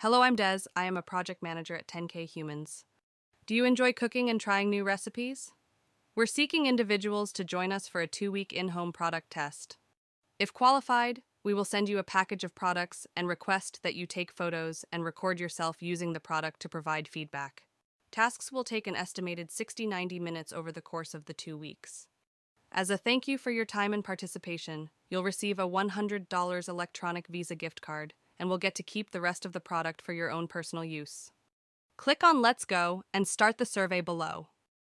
Hello, I'm Des. I am a project manager at 10K Humans. Do you enjoy cooking and trying new recipes? We're seeking individuals to join us for a two week in home product test. If qualified, we will send you a package of products and request that you take photos and record yourself using the product to provide feedback. Tasks will take an estimated 60 90 minutes over the course of the two weeks. As a thank you for your time and participation, you'll receive a $100 electronic Visa gift card and will get to keep the rest of the product for your own personal use. Click on Let's Go and start the survey below.